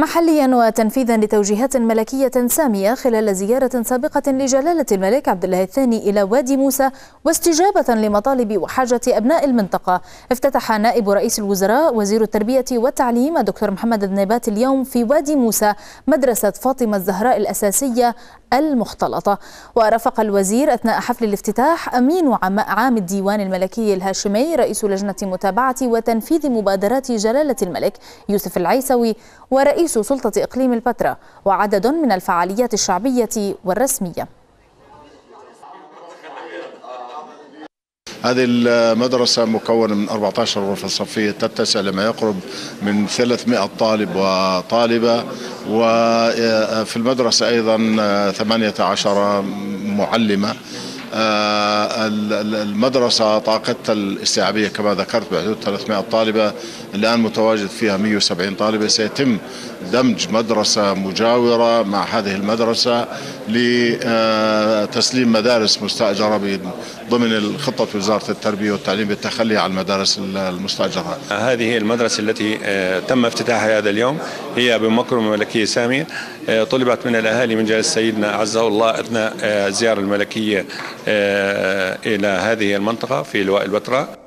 محليا وتنفيذا لتوجيهات ملكية سامية خلال زيارة سابقة لجلالة الملك عبد الله الثاني إلى وادي موسى واستجابة لمطالب وحاجة أبناء المنطقة. افتتح نائب رئيس الوزراء وزير التربية والتعليم الدكتور محمد النبات اليوم في وادي موسى مدرسة فاطمة الزهراء الأساسية المختلطة. ورافق الوزير أثناء حفل الافتتاح أمين عام الديوان الملكي الهاشمي رئيس لجنة متابعة وتنفيذ مبادرات جلالة الملك يوسف العيسوي ورئيس سلطة إقليم البتراء وعدد من الفعاليات الشعبية والرسمية. هذه المدرسة مكونة من 14 غرفة صفية تتسع لما يقرب من 300 طالب وطالبة وفي المدرسة أيضا 18 معلمة. المدرسة طاقتها الاستيعابية كما ذكرت بحدود 300 طالبة الآن متواجد فيها 170 طالبة. سيتم دمج مدرسة مجاورة مع هذه المدرسة لتسليم مدارس مستأجرة ضمن خطة وزارة التربية والتعليم بالتخلي عن المدارس المستأجرة. هذه المدرسة التي آه، تم افتتاحها هذا اليوم. هي بمكرمة ملكية سامية. آه، طلبت من الأهالي من جهة سيدنا عزه الله أثناء الزيارة الملكية إلى هذه المنطقة في لواء البتراء